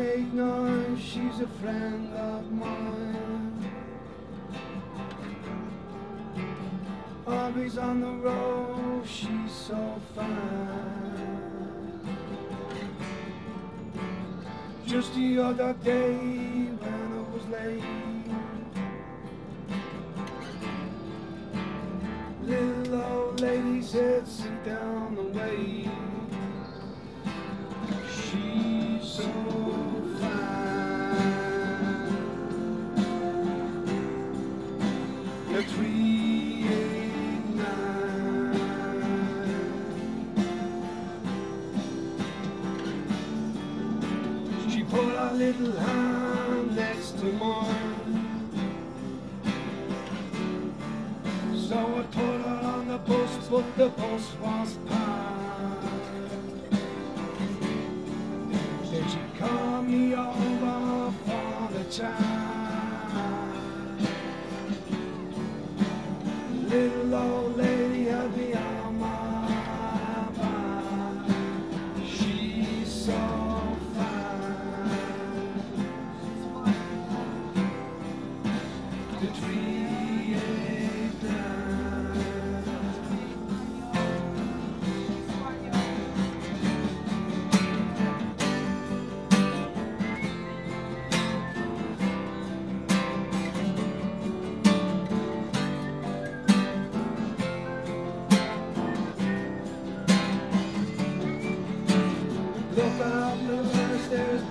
take no, she's a friend of mine. Always on the road, she's so fine. Just the other day when I was late. Little old lady said, sit down and wait. She's so put her little hand next to mine. So I put her on the bus, but the bus was packed. Then she called me over for the chat. Little old lady had me on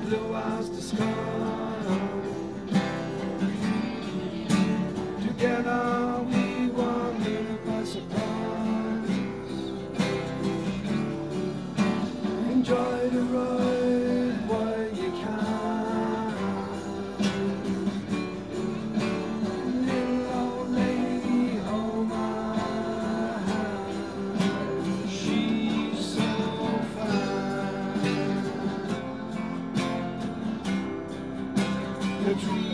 blue as the dream